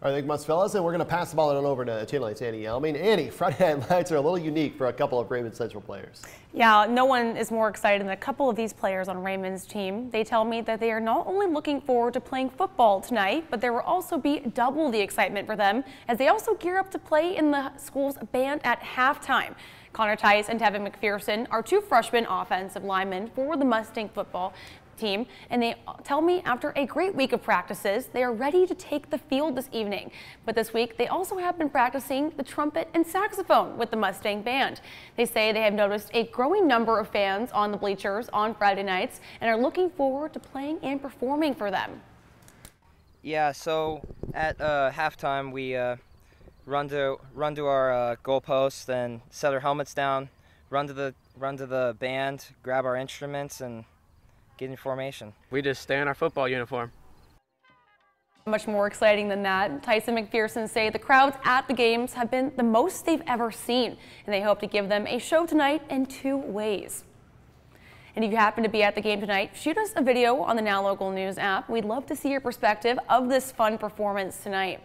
All right, thank you fellas. And we're going to pass the ball on over to Channel 8's Annie Yelming. Annie, Friday Night Lights are a little unique for a couple of Raymond Central players. Yeah, no one is more excited than a couple of these players on Raymond's team. They tell me that they are not only looking forward to playing football tonight, but there will also be double the excitement for them as they also gear up to play in the school's band at halftime. Connor Tice and Tevin McPherson are two freshman offensive linemen for the Mustang football team, and they tell me after a great week of practices, they are ready to take the field this evening. But this week, they also have been practicing the trumpet and saxophone with the Mustang Band. They say they have noticed a growing number of fans on the bleachers on Friday nights and are looking forward to playing and performing for them. Yeah, so at uh, halftime, we uh, run to run to our uh, goalposts, then set our helmets down, run to the run to the band, grab our instruments, and get in formation. We just stay in our football uniform. Much more exciting than that, Tyson McPherson say the crowds at the games have been the most they've ever seen, and they hope to give them a show tonight in two ways. And if you happen to be at the game tonight, shoot us a video on the Now Local News app. We'd love to see your perspective of this fun performance tonight.